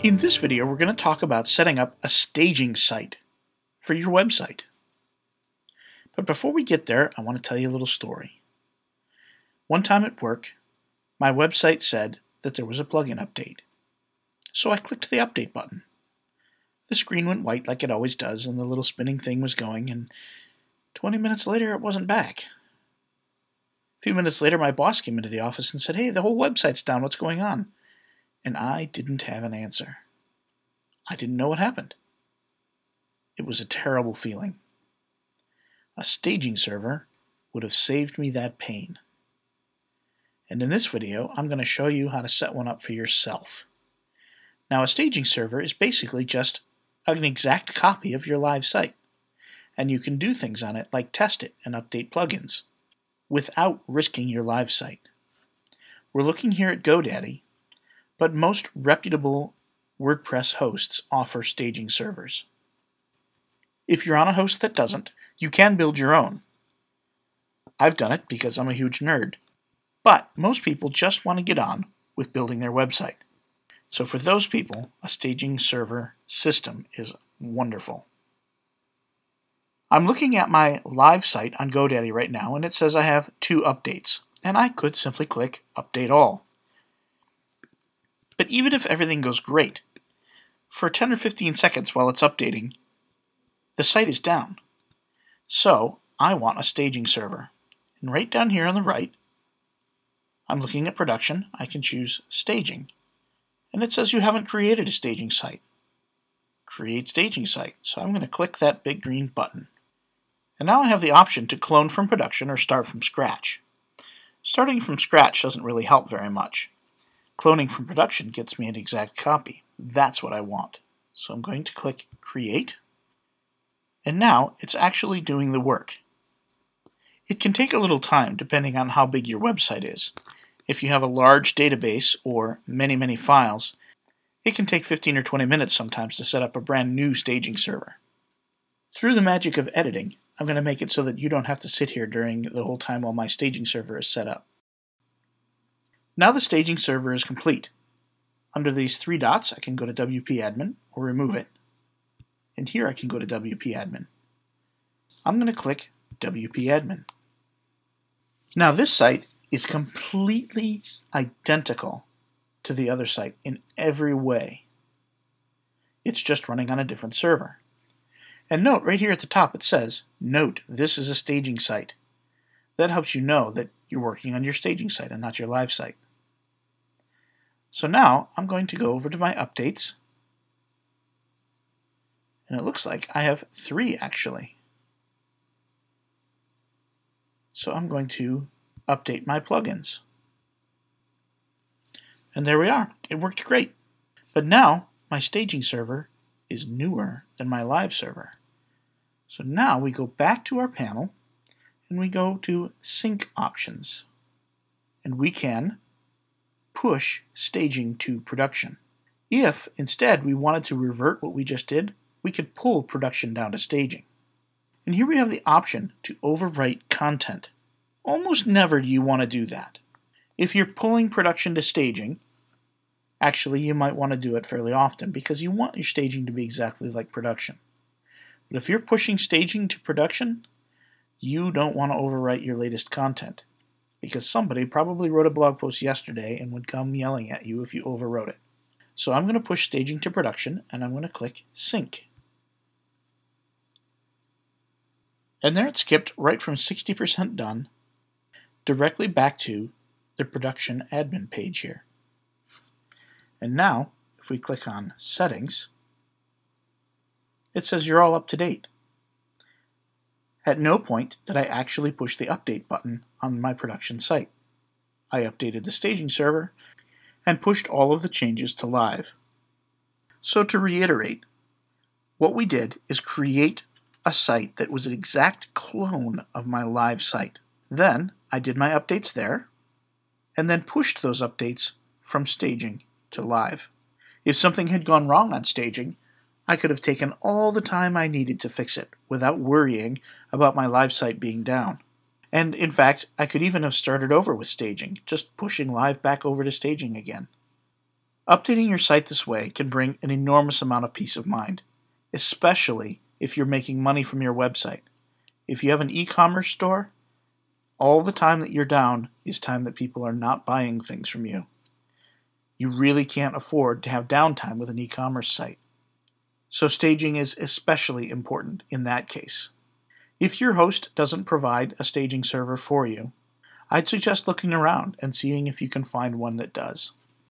In this video, we're going to talk about setting up a staging site for your website. But before we get there, I want to tell you a little story. One time at work, my website said that there was a plugin update. So I clicked the update button. The screen went white like it always does, and the little spinning thing was going, and 20 minutes later, it wasn't back. A few minutes later, my boss came into the office and said, Hey, the whole website's down. What's going on? And I didn't have an answer. I didn't know what happened. It was a terrible feeling. A staging server would have saved me that pain. And in this video, I'm going to show you how to set one up for yourself. Now, a staging server is basically just an exact copy of your live site, and you can do things on it like test it and update plugins without risking your live site. We're looking here at GoDaddy, but most reputable WordPress hosts offer staging servers. If you're on a host that doesn't, you can build your own. I've done it because I'm a huge nerd. But most people just want to get on with building their website. So for those people, a staging server system is wonderful. I'm looking at my live site on GoDaddy right now, and it says I have two updates. And I could simply click Update All. But even if everything goes great, for 10 or 15 seconds while it's updating, the site is down. So I want a staging server. And right down here on the right, I'm looking at production. I can choose staging. And it says you haven't created a staging site. Create staging site. So I'm going to click that big green button. And now I have the option to clone from production or start from scratch. Starting from scratch doesn't really help very much. Cloning from production gets me an exact copy. That's what I want. So I'm going to click Create. And now it's actually doing the work. It can take a little time depending on how big your website is. If you have a large database or many, many files, it can take 15 or 20 minutes sometimes to set up a brand new staging server. Through the magic of editing, I'm going to make it so that you don't have to sit here during the whole time while my staging server is set up. Now the staging server is complete. Under these three dots, I can go to WP Admin or remove it. And here I can go to WP Admin. I'm going to click WP Admin. Now this site is completely identical to the other site in every way. It's just running on a different server. And note right here at the top it says, Note, this is a staging site. That helps you know that you're working on your staging site and not your live site. So now I'm going to go over to my updates. And it looks like I have three actually. So I'm going to update my plugins. And there we are. It worked great. But now my staging server is newer than my live server. So now we go back to our panel and we go to sync options. And we can push staging to production. If, instead, we wanted to revert what we just did, we could pull production down to staging. And here we have the option to overwrite content. Almost never do you want to do that. If you're pulling production to staging, actually you might want to do it fairly often because you want your staging to be exactly like production. But if you're pushing staging to production, you don't want to overwrite your latest content because somebody probably wrote a blog post yesterday and would come yelling at you if you overwrote it. So I'm going to push staging to production and I'm going to click sync. And there it skipped right from 60% done directly back to the production admin page here. And now, if we click on settings, it says you're all up to date. At no point did I actually push the update button on my production site. I updated the staging server and pushed all of the changes to live. So to reiterate, what we did is create a site that was an exact clone of my live site. Then I did my updates there, and then pushed those updates from staging to live. If something had gone wrong on staging, I could have taken all the time I needed to fix it without worrying about my live site being down. And in fact, I could even have started over with staging, just pushing live back over to staging again. Updating your site this way can bring an enormous amount of peace of mind, especially if you're making money from your website. If you have an e commerce store, all the time that you're down is time that people are not buying things from you. You really can't afford to have downtime with an e commerce site. So, staging is especially important in that case. If your host doesn't provide a staging server for you, I'd suggest looking around and seeing if you can find one that does.